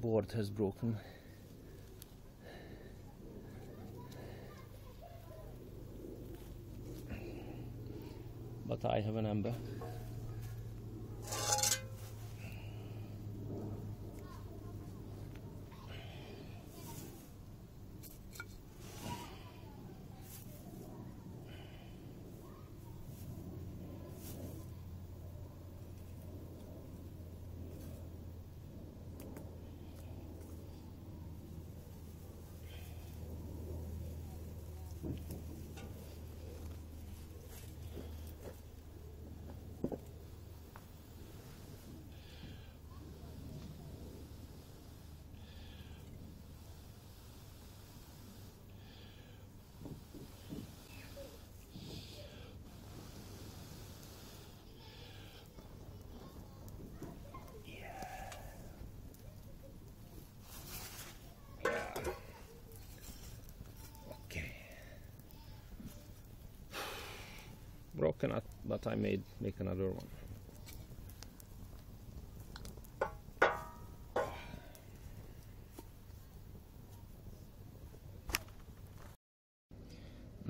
board has broken. But I have an ember. Broken but I made make another one.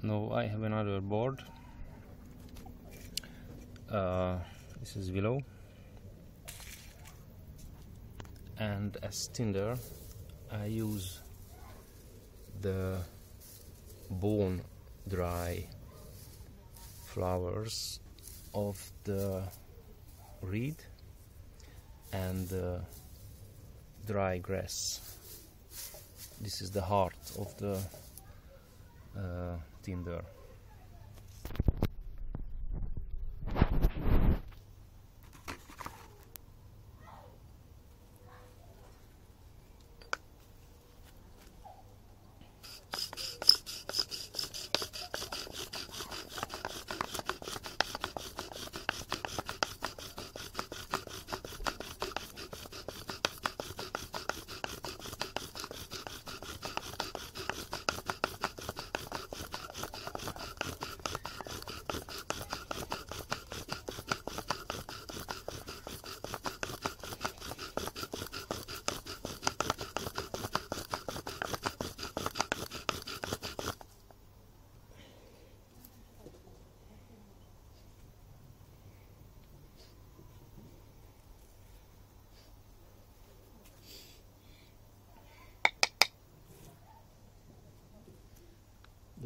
Now I have another board. Uh, this is willow, and as tinder, I use the bone dry flowers of the reed and the dry grass. This is the heart of the uh, tinder.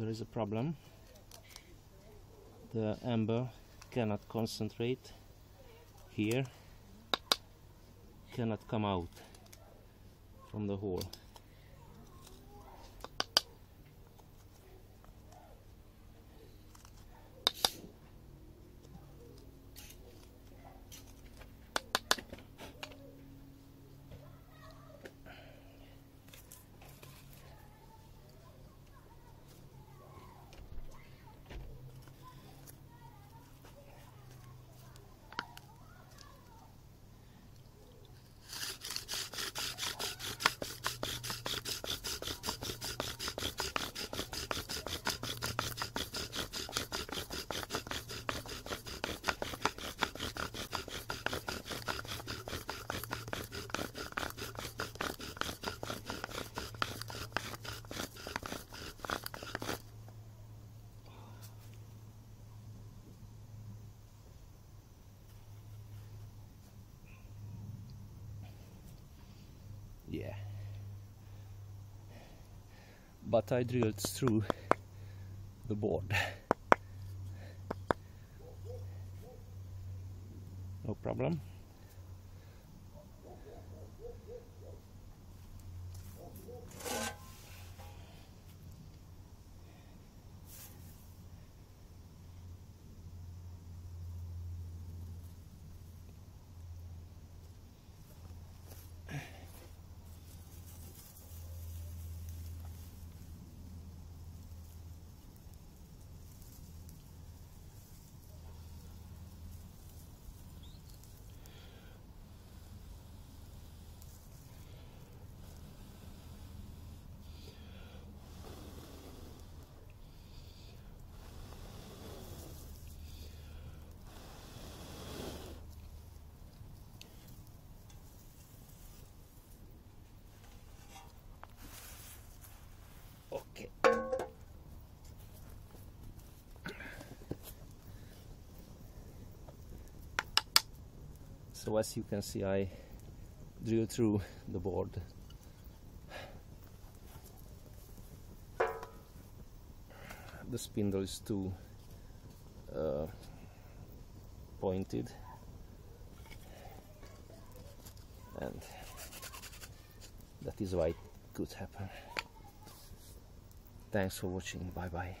There is a problem. The ember cannot concentrate here cannot come out from the hole but I drilled through the board. No problem so as you can see I drill through the board. The spindle is too uh, pointed. And that is why it could happen. Thanks for watching. Bye bye